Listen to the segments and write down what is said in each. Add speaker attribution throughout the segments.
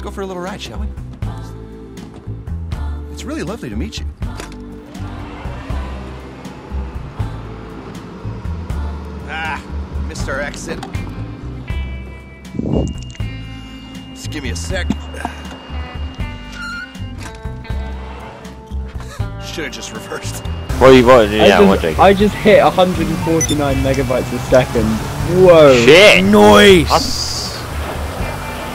Speaker 1: Let's go for a little ride, shall we? It's really lovely to meet you. Ah, missed our exit. Just give me a sec. Should have just reversed.
Speaker 2: What are you what? Yeah,
Speaker 3: I,
Speaker 2: what
Speaker 3: just,
Speaker 2: Jake?
Speaker 3: I just hit 149 megabytes a second. Whoa.
Speaker 2: Shit!
Speaker 4: Nice.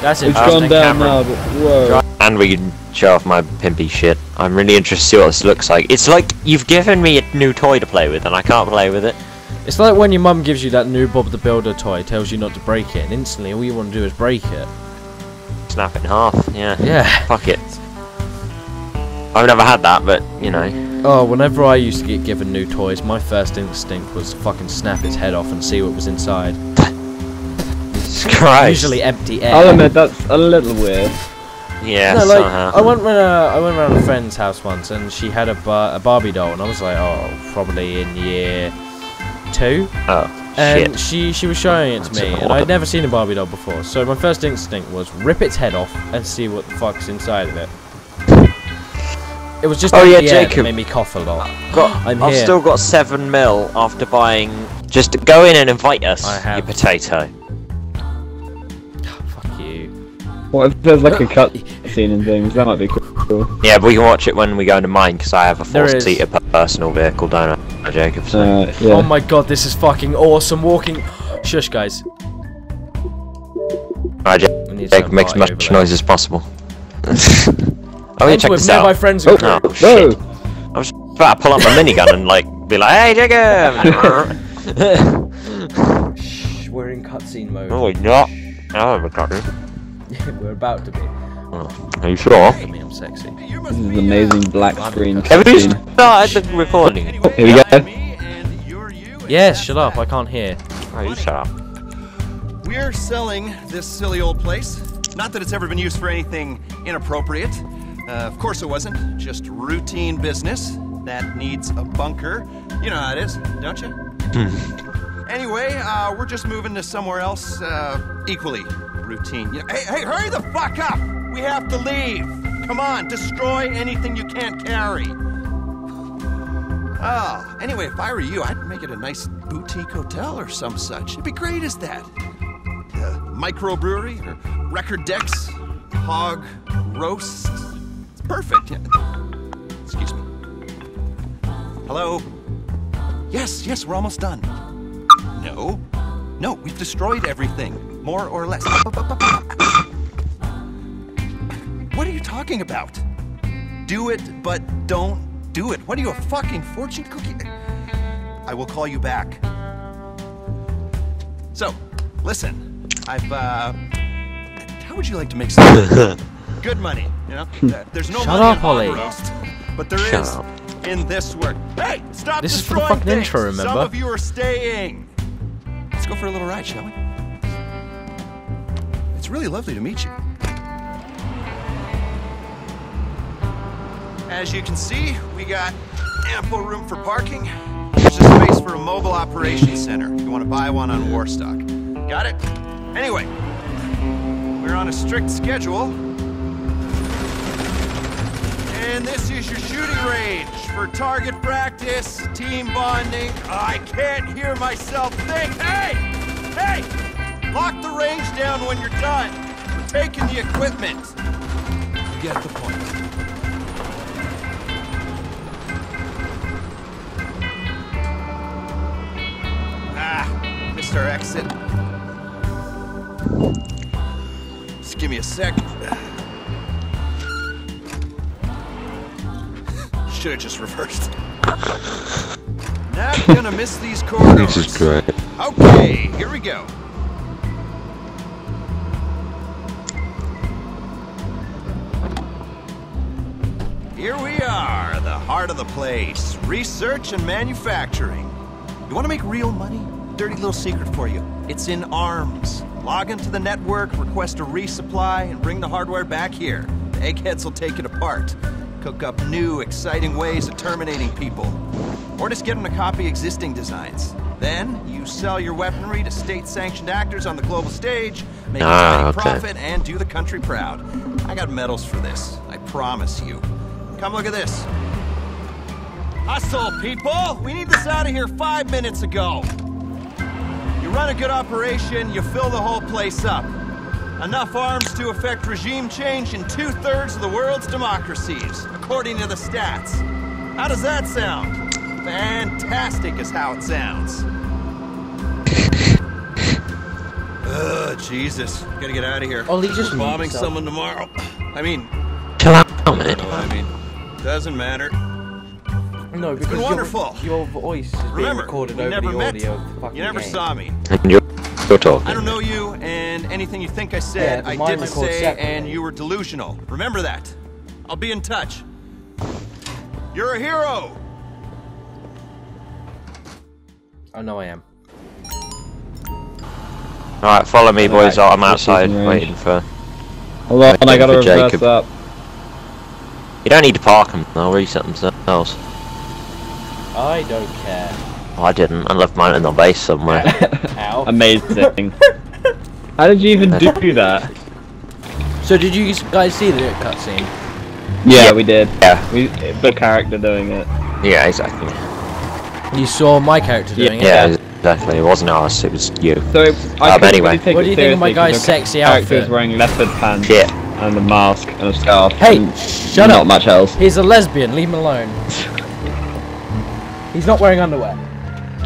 Speaker 4: That's
Speaker 3: It's
Speaker 4: interesting.
Speaker 3: gone down
Speaker 2: camera.
Speaker 3: now, but whoa.
Speaker 2: And we can show off my pimpy shit. I'm really interested to see what this looks like. It's like you've given me a new toy to play with, and I can't play with it.
Speaker 4: It's like when your mum gives you that new Bob the Builder toy, tells you not to break it, and instantly all you want to do is break it.
Speaker 2: Snap it in half. Yeah.
Speaker 4: Yeah.
Speaker 2: Fuck it. I've never had that, but you know.
Speaker 4: Oh, whenever I used to get given new toys, my first instinct was to fucking snap its head off and see what was inside.
Speaker 2: Jesus Christ.
Speaker 4: Usually empty air.
Speaker 3: I'll admit, that's a little weird.
Speaker 2: Yeah.
Speaker 4: no, like
Speaker 2: somehow.
Speaker 4: I went when uh, I went around a friend's house once, and she had a, bar- a Barbie doll, and I was like, oh, probably in year two.
Speaker 2: Oh
Speaker 4: And
Speaker 2: shit.
Speaker 4: she she was showing it to
Speaker 2: That's
Speaker 4: me,
Speaker 2: an
Speaker 4: and I'd never seen a Barbie doll before. So my first instinct was rip its head off and see what the fuck's inside of it. It was just
Speaker 2: Oh, yeah,
Speaker 4: empty
Speaker 2: Jacob.
Speaker 4: made me cough a lot.
Speaker 2: Got,
Speaker 4: I'm
Speaker 2: I've
Speaker 4: here.
Speaker 2: still got seven mil after buying. Just go in and invite us.
Speaker 4: I have.
Speaker 2: You potato.
Speaker 3: What if there's like a cut scene and things? That might be cool.
Speaker 2: Yeah, but we can watch it when we go into mine because I have a
Speaker 4: There is.
Speaker 2: four-seater personal vehicle, don't I, Jacob? So.
Speaker 3: Uh, yeah.
Speaker 4: Oh my god, this is fucking awesome. Walking. Shush, guys.
Speaker 2: Alright,
Speaker 4: We need
Speaker 2: Jake,
Speaker 4: some
Speaker 2: make as
Speaker 4: party
Speaker 2: much
Speaker 4: over
Speaker 2: noise as possible. oh, yeah,
Speaker 4: Friends
Speaker 2: check
Speaker 4: with
Speaker 2: this
Speaker 4: nearby
Speaker 2: out.
Speaker 4: friends
Speaker 3: oh,
Speaker 4: with
Speaker 2: Oh,
Speaker 3: whoa!
Speaker 2: shit. I was about to pull up my minigun and like be like, "Hey, Jacob!"
Speaker 4: Shh, we're in cutscene mode.
Speaker 2: no, we're not. Oh, we're not.
Speaker 4: we're about to be.
Speaker 2: Oh, Are you sure?
Speaker 4: Look at me, I'm sexy.
Speaker 3: This is an amazing black screen
Speaker 2: Have you started the recording?
Speaker 3: Here we go.
Speaker 1: Me and you're you.
Speaker 4: Yes, shut up, I can't hear.
Speaker 2: Oh, you shut up.
Speaker 1: We're selling this silly old place. Not that it's ever been used for anything inappropriate. Uh, of course it wasn't. Just routine business that needs a bunker. You know how it is, don't you? anyway, uh, we're just moving to somewhere else uh, equally routine. You know, hey, hey, hurry the fuck up! We have to leave. Come on, destroy anything you can't carry. Oh, anyway, if I were you, I'd make it a nice boutique hotel or some such. It'd be great as that microbrewery or record decks, hog roasts. It's perfect. Excuse me. Hello? Yes, yes, we're almost done. No. No, we've destroyed everything, more or less. What are you talking about? Do it, but don't do it. What are you, a fucking fortune cookie? I will call you back. So, listen, I've, uh. How would you like to make some good money? You know? There's no
Speaker 4: Shut
Speaker 1: money
Speaker 4: up, Oli.
Speaker 1: roast, but there is
Speaker 2: Shut up.
Speaker 1: in this work. Hey, stop
Speaker 4: This is for the
Speaker 1: destroying
Speaker 4: fucking
Speaker 1: things.
Speaker 4: intro, remember?
Speaker 1: Some of you are staying. Let's go for a little ride, shall we? It's really lovely to meet you. As you can see, we got ample room for parking. There's a space for a mobile operations center if you want to buy one on Warstock. Got it? Anyway, we're on a strict schedule. And this is your shooting range for target practice, team bonding. I can't hear myself think. Hey! Hey! Lock the range down when you're done. We're taking the equipment. You get the point. Ah, missed our exit. Just give me a sec. Should have just reversed. Not gonna miss these corridors.
Speaker 2: This is great.
Speaker 1: Okay, here we go. Here we are, the heart of the place. Research and manufacturing. You want to make real money? Dirty little secret for you. It's in ARMS. Log into the network, request a resupply, and bring the hardware back here. The eggheads will take it apart. Cook up new, exciting ways of terminating people. Or just get them to copy existing designs. Then you sell your weaponry to state-sanctioned actors on the global stage, make a
Speaker 2: Ah,
Speaker 1: tiny
Speaker 2: okay.
Speaker 1: profit, and do the country proud. I got medals for this. I promise you. Come look at this. Hustle, people! We need this out of here five minutes ago. You run a good operation, you fill the whole place up. Enough arms to effect regime change in two thirds of the world's democracies, according to the stats. How does that sound? Fantastic is how it sounds. Ugh, Jesus. Gotta get out of here.
Speaker 4: Oli, just
Speaker 1: We're bombing
Speaker 4: mute
Speaker 1: someone tomorrow. I mean,
Speaker 2: Chill out, man.
Speaker 1: I mean, doesn't matter.
Speaker 4: No, because
Speaker 1: been
Speaker 4: your-
Speaker 1: wonderful.
Speaker 4: Your, voice is being
Speaker 1: Remember,
Speaker 4: recorded
Speaker 1: we
Speaker 4: over
Speaker 1: never
Speaker 4: the
Speaker 1: met.
Speaker 4: audio of the fucking
Speaker 1: You never
Speaker 4: game.
Speaker 1: saw me.
Speaker 2: And you're, you're talking.
Speaker 1: I don't know you, and anything you think I said,
Speaker 4: but
Speaker 1: I didn't say,
Speaker 4: separately.
Speaker 1: and you were delusional. Remember that. I'll be in touch. You're a hero!
Speaker 4: Oh no, I am.
Speaker 2: Alright, follow me, boys.
Speaker 3: Alright,
Speaker 2: I'm outside waiting for.
Speaker 3: Hold on, I gotta
Speaker 2: for
Speaker 3: reverse
Speaker 2: Jacob.
Speaker 3: up.
Speaker 2: You don't need to park them. They'll reset themselves.
Speaker 4: I don't care.
Speaker 2: Oh, I didn't. I left mine in the base somewhere.
Speaker 4: Ow.
Speaker 3: Amazing. How did you even do that?
Speaker 4: So did you guys see the cutscene?
Speaker 3: Yeah,
Speaker 2: Yeah.
Speaker 3: we did.
Speaker 2: yeah.
Speaker 3: We the character doing it.
Speaker 2: Yeah, exactly.
Speaker 4: You saw my character doing
Speaker 2: Yeah,
Speaker 4: it.
Speaker 2: Yeah, exactly. It wasn't us. It was you.
Speaker 3: So it, I
Speaker 2: Um,
Speaker 3: couldn't
Speaker 2: anyway.
Speaker 3: really
Speaker 4: What do you think of my guy's
Speaker 3: the
Speaker 4: sexy
Speaker 3: character's
Speaker 4: outfit?
Speaker 3: wearing leopard pants
Speaker 2: Shit.
Speaker 3: And a mask and a scarf.
Speaker 4: Hey, shut
Speaker 3: not
Speaker 4: up.
Speaker 3: much else.
Speaker 4: He's a lesbian. Leave him alone. He's not wearing underwear.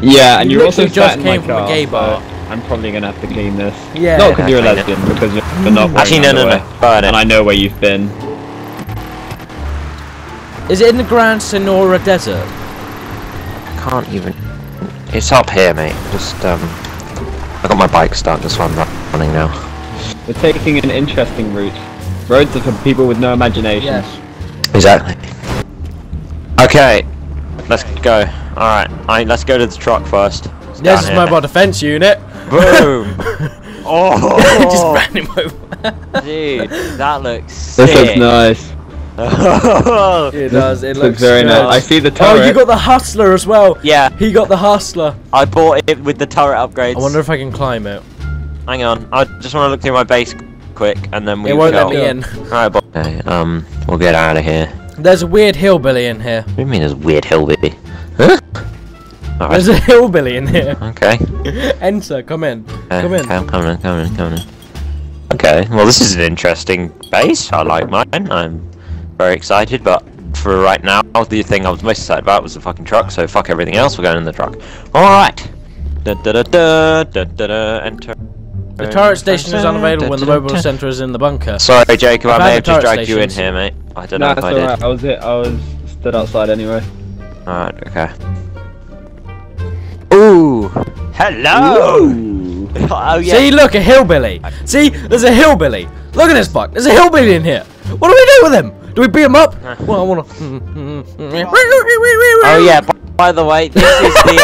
Speaker 3: Yeah, and
Speaker 4: You
Speaker 3: you're also
Speaker 4: just
Speaker 3: sat in my
Speaker 4: came from a
Speaker 3: car,
Speaker 4: gay
Speaker 3: so
Speaker 4: bar.
Speaker 3: I'm probably gonna have to clean this.
Speaker 4: Yeah.
Speaker 3: Not because you're a
Speaker 2: Yeah,
Speaker 3: lesbian, because you're you're not wearing
Speaker 2: Actually, no, no, no.
Speaker 3: underwear.
Speaker 2: Burn
Speaker 3: And. I know where you've been.
Speaker 4: Is it in the Grand Senora Desert?
Speaker 2: I can't even. It's up here, mate. Just um. I got my bike started, just so I'm not running now.
Speaker 3: We're taking an interesting route. Roads are for people with no imagination.
Speaker 4: Yes.
Speaker 2: Exactly. Okay, let's go. All right, I, let's go to the truck first. It's
Speaker 4: This
Speaker 2: down
Speaker 4: is
Speaker 2: here.
Speaker 4: mobile defense unit.
Speaker 2: Boom. oh,
Speaker 4: Just ran him over.
Speaker 2: dude, that looks
Speaker 3: This
Speaker 2: sick.
Speaker 3: looks nice.
Speaker 4: It does. It looks
Speaker 3: looks very
Speaker 4: good.
Speaker 3: nice. I see the turret.
Speaker 4: Oh, you got the hustler as well.
Speaker 2: yeah,
Speaker 4: He got the hustler.
Speaker 2: I bought it with the turret upgrades.
Speaker 4: I wonder if I can climb it.
Speaker 2: Hang on, I just want to look through my base quick, and then we
Speaker 4: It won't let me in.
Speaker 2: Alright. Okay, um, we'll get out of here.
Speaker 4: There's a weird hillbilly in here.
Speaker 2: What do you mean there's weird hillbilly? Huh? Alright,
Speaker 4: There's a hillbilly in here.
Speaker 2: okay.
Speaker 4: Enter. Come in.
Speaker 2: Uh,
Speaker 4: Come in.
Speaker 2: Okay, I'm coming in, coming in, coming in. Okay, well this is an interesting base. I like mine. I'm very excited, but for right now, the thing I was most excited about was the fucking truck, so fuck everything else, we're going in the truck. Alright! Da da da da da da da enter.
Speaker 4: The turret station is unavailable when the mobile center is in the bunker.
Speaker 2: Sorry Jacob, I
Speaker 4: Found
Speaker 2: may have just
Speaker 4: turret
Speaker 2: dragged you in here, mate. I don't
Speaker 3: No,
Speaker 2: know
Speaker 3: it's
Speaker 2: if I did.
Speaker 3: alright. I was it. I was stood outside anyway.
Speaker 2: Alright, okay. Ooh! Hello! Oh yeah.
Speaker 4: See, look, a hillbilly. See, there's a hillbilly. Look at this fuck. There's a hillbilly in here. What do we do with him? Do we beat him up? Well, I wanna.
Speaker 2: Oh yeah. b- By the way, this is the.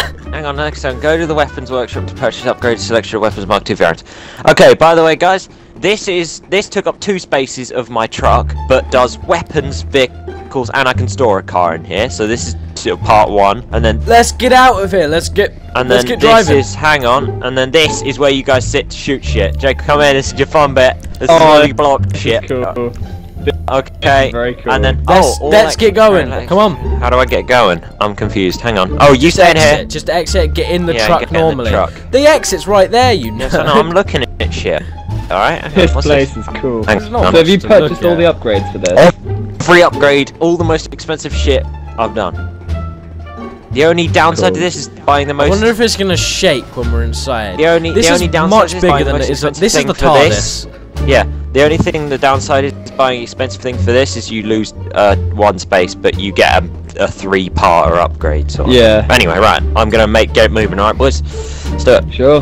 Speaker 2: Um, hang on, next time. Go to the weapons workshop to purchase upgraded selection of weapons Mark II variants. Okay. By the way, guys, this is this took up two spaces of my truck, but does weapons, vehicles, and I can store a car in here. So this is sort part one, and then
Speaker 4: Let's get out of here. Let's get.
Speaker 2: and
Speaker 4: let's
Speaker 2: then
Speaker 4: get
Speaker 2: this
Speaker 4: driving.
Speaker 2: is hang on, and then this is where you guys sit to shoot shit. Jake, come here. This is your fun bit. This is
Speaker 3: Oh,
Speaker 2: where you blow up shit.
Speaker 3: Cool.
Speaker 2: Okay.
Speaker 3: Very cool.
Speaker 2: And then
Speaker 4: Let's-
Speaker 2: oh,
Speaker 4: let's get going.
Speaker 2: Alright,
Speaker 4: Come on.
Speaker 2: How do I get going? I'm confused. Hang on. Oh, you stay in here.
Speaker 4: Just exit. Get in the
Speaker 2: Yeah,
Speaker 4: truck
Speaker 2: get in the
Speaker 4: normally.
Speaker 2: truck.
Speaker 4: The exit's right there. You know.
Speaker 2: Yes, I know. I'm looking at shit. All right. hang
Speaker 3: This
Speaker 2: what's
Speaker 3: place is cool.
Speaker 2: Hang
Speaker 4: There's
Speaker 2: on.
Speaker 3: So have you
Speaker 4: much to look
Speaker 3: purchased all the upgrades for this?
Speaker 2: Free upgrade. All the most expensive shit I've done. The only downside to this is buying the most.
Speaker 4: I
Speaker 2: most.
Speaker 4: wonder if it's gonna shake when we're inside.
Speaker 2: The only
Speaker 4: this
Speaker 2: the
Speaker 4: is
Speaker 2: only downside
Speaker 4: much
Speaker 2: is
Speaker 4: bigger
Speaker 2: the
Speaker 4: than it is. This is the
Speaker 2: for
Speaker 4: TARDIS.
Speaker 2: this. Yeah. The only thing the downside is buying expensive thing for this is you lose uh, one space, but you get a, a three-parter upgrade. Sort of.
Speaker 3: Yeah.
Speaker 2: Anyway, right. I'm gonna make get moving. All right, boys. Let's do it.
Speaker 3: Sure.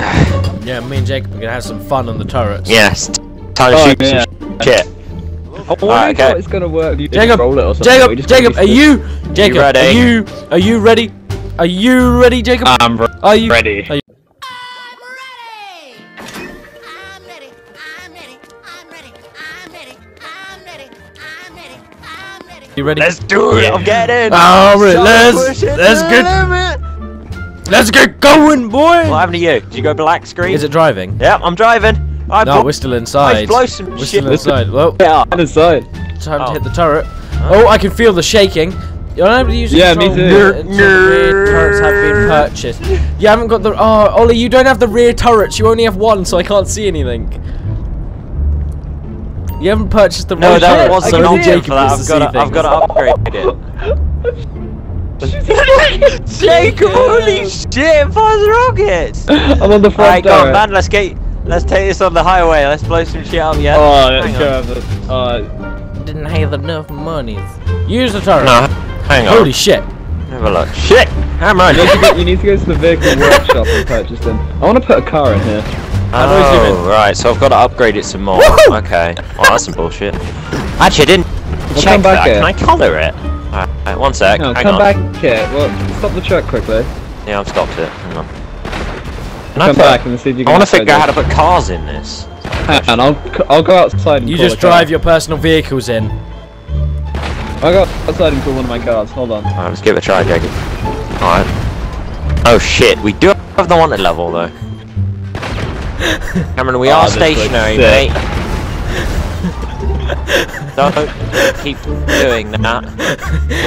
Speaker 4: Yeah, me and Jacob are gonna have some fun on the turrets.
Speaker 2: Yes. Time to
Speaker 3: Oh,
Speaker 2: shoot
Speaker 3: yeah.
Speaker 2: some shit.
Speaker 3: I wonder
Speaker 2: Alright,
Speaker 3: how
Speaker 2: okay.
Speaker 3: it's gonna work. You
Speaker 4: Jacob,
Speaker 3: roll it or something,
Speaker 4: Jacob,
Speaker 3: you just gotta
Speaker 4: Jacob, are you, Jacob, are
Speaker 2: ready?
Speaker 4: you, are you ready? Are you ready, Jacob?
Speaker 3: I'm re-
Speaker 4: are you
Speaker 3: ready.
Speaker 4: Are you, you ready?
Speaker 2: Let's do it. I'm getting.
Speaker 4: All right, let's let's get. Let's get going, boy!
Speaker 2: What happened to you? Did you go black screen?
Speaker 4: Is it driving?
Speaker 2: Yeah, I'm driving. I
Speaker 4: No, we're still inside.
Speaker 2: blow some
Speaker 4: we're
Speaker 2: shit.
Speaker 4: still inside. Well,
Speaker 2: Yeah.
Speaker 3: On his side.
Speaker 4: time
Speaker 2: Oh.
Speaker 4: to hit the turret. Oh, I can feel the shaking. You're unable to use the
Speaker 3: Yeah, me
Speaker 4: control
Speaker 3: too.
Speaker 4: until the rear turrets have been purchased. You haven't got the. Oh, Oli, you don't have the rear turrets. You only have one, so I can't see anything. You haven't purchased the
Speaker 2: No,
Speaker 4: rear
Speaker 2: that wasn't an
Speaker 4: only
Speaker 2: option
Speaker 4: Jacob
Speaker 2: for that. I've got, to, I've got to upgrade it. Jacob, holy shit! Fires rockets.
Speaker 3: I'm on the front
Speaker 2: Alright, go on, man. Let's get. Let's take this on the highway. Let's blow some shit up, yeah.
Speaker 3: Oh, let's
Speaker 2: on.
Speaker 3: go the. Uh,
Speaker 4: Didn't have enough money. Use the turret.
Speaker 2: No, hang on.
Speaker 4: Holy shit.
Speaker 2: Have a look. Shit! Hammer
Speaker 3: you, need go, you need to go to the vehicle workshop and purchase them. I want to put a car in here. How do I zoom
Speaker 2: Oh,
Speaker 3: in?
Speaker 2: right. So I've got to upgrade it some more. okay. Oh, that's some bullshit. Actually, I didn't
Speaker 3: Well,
Speaker 2: check
Speaker 3: come back
Speaker 2: that.
Speaker 3: here.
Speaker 2: Can I colour it? Alright, one sec.
Speaker 3: No,
Speaker 2: hang
Speaker 3: come
Speaker 2: on.
Speaker 3: back here. Well, stop the truck quickly.
Speaker 2: Yeah, I've stopped it. Hang on. Can I
Speaker 3: Come
Speaker 2: put-
Speaker 3: back and see if you can I
Speaker 2: want to figure out how to put cars in this.
Speaker 3: And I'll, I'll go outside and
Speaker 4: You
Speaker 3: call
Speaker 4: just
Speaker 3: a car.
Speaker 4: drive your personal vehicles in.
Speaker 3: I'll go outside and call one of my cars. Hold on.
Speaker 2: Alright, let's give it a try, Jacob. Alright. Oh shit, we do have the wanted level though. Cameran, we
Speaker 3: Oh,
Speaker 2: are
Speaker 3: this looks
Speaker 2: stationary,
Speaker 3: sick.
Speaker 2: mate. Don't keep doing that.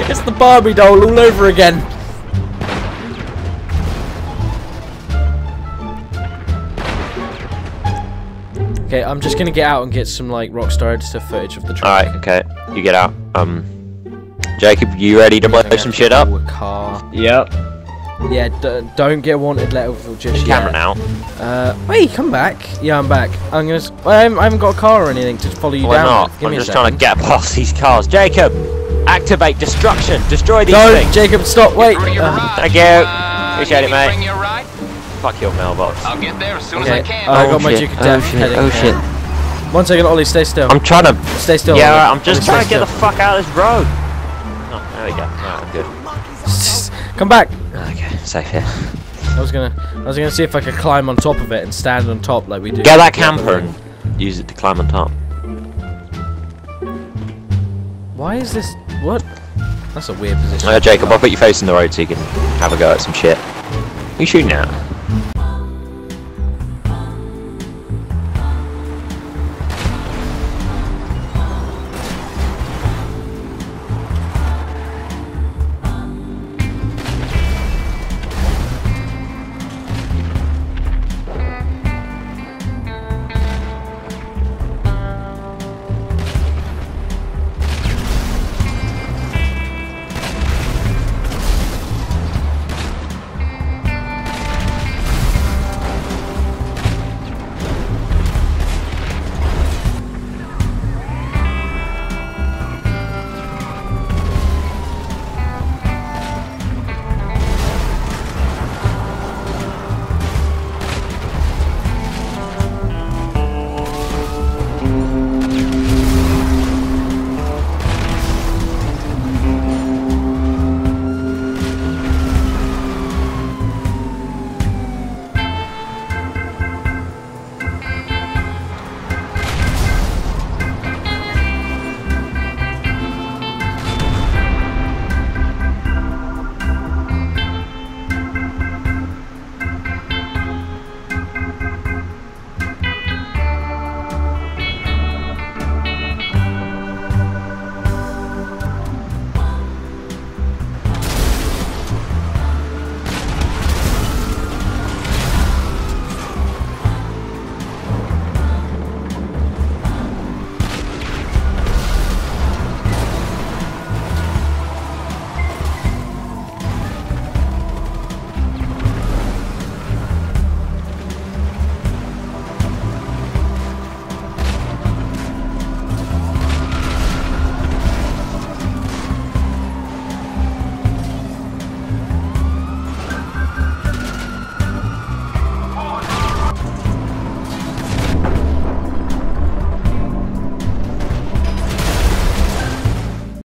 Speaker 4: It's the Barbie doll all over again. Okay, I'm just gonna get out and get some like Rockstar editor footage of the truck.
Speaker 2: Alright, okay. You get out. Um, Jacob, you ready to blow some shit up?
Speaker 4: A car.
Speaker 3: Yep.
Speaker 4: Yeah, d- don't get a wanted letter for just
Speaker 2: Cameran
Speaker 4: yet.
Speaker 2: out.
Speaker 4: Uh, wait, come back. Yeah, I'm back. I'm gonna. S- I haven't, I haven't got a car or anything to follow you
Speaker 2: Why
Speaker 4: down.
Speaker 2: not?
Speaker 4: Give
Speaker 2: I'm just trying to get past these cars. Jacob, activate destruction. Destroy these
Speaker 4: Don't,
Speaker 2: things.
Speaker 4: Jacob, stop. Wait.
Speaker 5: Through your
Speaker 4: Uh.
Speaker 2: Thank you.
Speaker 5: Uh,
Speaker 2: Appreciate
Speaker 5: you
Speaker 2: it,
Speaker 5: need to
Speaker 2: mate.
Speaker 5: Bring your ride.
Speaker 2: Fuck your mailbox.
Speaker 5: I'll get there as soon
Speaker 4: okay,
Speaker 5: as I can.
Speaker 4: I
Speaker 2: Oh,
Speaker 4: got my
Speaker 2: shit.
Speaker 4: Duke of
Speaker 2: Oh,
Speaker 4: Death
Speaker 2: shit.
Speaker 4: heading
Speaker 2: Oh,
Speaker 4: here.
Speaker 2: shit.
Speaker 4: One second, Oli, stay still.
Speaker 2: I'm trying to.
Speaker 4: Stay still.
Speaker 2: Yeah,
Speaker 4: Oli.
Speaker 2: alright, I'm just
Speaker 4: Oli,
Speaker 2: trying to
Speaker 4: stay
Speaker 2: get the fuck out of this road. Oh, there we go. Alright, I'm good.
Speaker 4: Come back.
Speaker 2: Okay, safe here.
Speaker 4: I was gonna, I was gonna see if I could climb on top of it and stand on top like we do.
Speaker 2: Get that camper and use it to climb on top.
Speaker 4: Why is this? What? That's a weird position.
Speaker 2: Uh, Jacob, I'll put your face in the road so you can have a go at some shit. Who you shooting at?